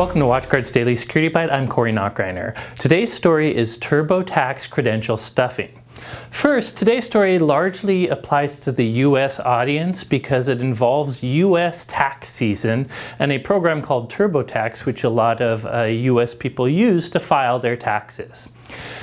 Welcome to WatchGuard's Daily Security Byte. I'm Corey Nachreiner. Today's story is TurboTax credential stuffing. First, today's story largely applies to the US audience because it involves US tax season and a program called TurboTax, which a lot of uh, US people use to file their taxes.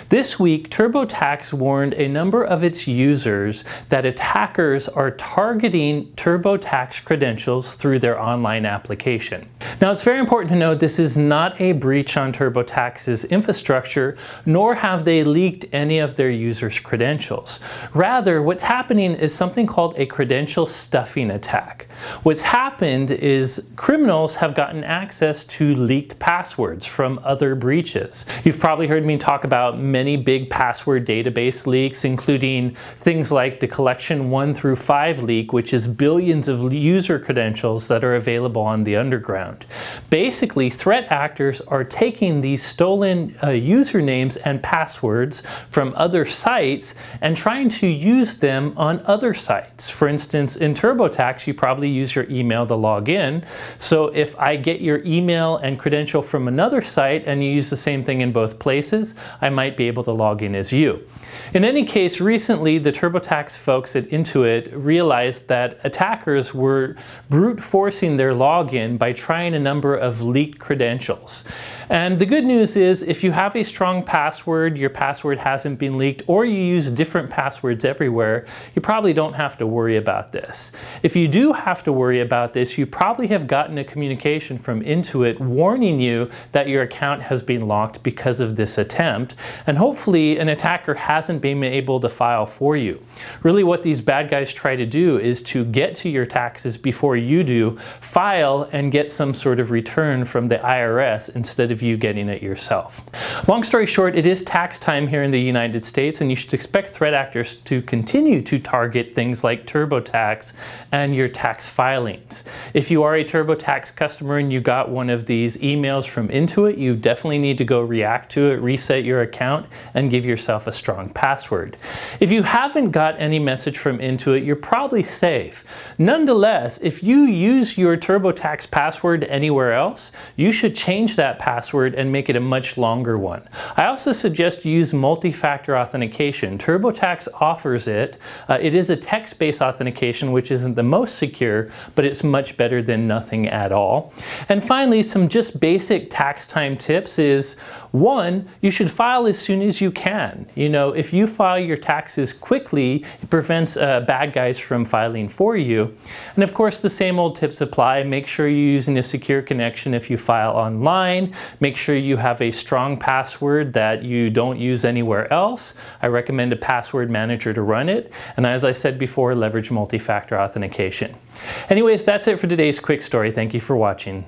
This week, TurboTax warned a number of its users that attackers are targeting TurboTax credentials through their online application. Now, it's very important to note this is not a breach on TurboTax's infrastructure, nor have they leaked any of their users' credentials. Rather, what's happening is something called a credential stuffing attack. What's happened is criminals have gotten access to leaked passwords from other breaches. You've probably heard me talk about many big password database leaks, including things like the collection 1 through 5 leak, which is billions of user credentials that are available on the underground. Basically, threat actors are taking these stolen uh, usernames and passwords from other sites sites and trying to use them on other sites. For instance, in TurboTax, you probably use your email to log in. So if I get your email and credential from another site and you use the same thing in both places, I might be able to log in as you. In any case, recently the TurboTax folks at Intuit realized that attackers were brute forcing their login by trying a number of leaked credentials. And the good news is if you have a strong password, your password hasn't been leaked, or you use different passwords everywhere, you probably don't have to worry about this. If you do have to worry about this, you probably have gotten a communication from Intuit warning you that your account has been locked because of this attempt. And hopefully an attacker hasn't been able to file for you. Really what these bad guys try to do is to get to your taxes before you do, file and get some sort of return from the IRS instead of you getting it yourself. Long story short, it is tax time here in the United States and you should expect threat actors to continue to target things like TurboTax and your tax filings. If you are a TurboTax customer and you got one of these emails from Intuit, you definitely need to go react to it, reset your account, and give yourself a strong password. If you haven't got any message from Intuit, you're probably safe. Nonetheless, if you use your TurboTax password anywhere else, you should change that password and make it a much longer one. I also suggest you use multi-factor authentication. TurboTax offers it. Uh, it is a text-based authentication, which isn't the most secure, but it's much better than nothing at all. And finally, some just basic tax time tips is, one, you should file as soon as you can. You know, if you file your taxes quickly, it prevents uh, bad guys from filing for you. And of course, the same old tips apply. Make sure you're using a secure connection if you file online. Make sure you have a strong password that you don't use anywhere else. I recommend a password manager to run it. And as I said before, leverage multi-factor authentication. Anyways, that's it for today's quick story. Thank you for watching.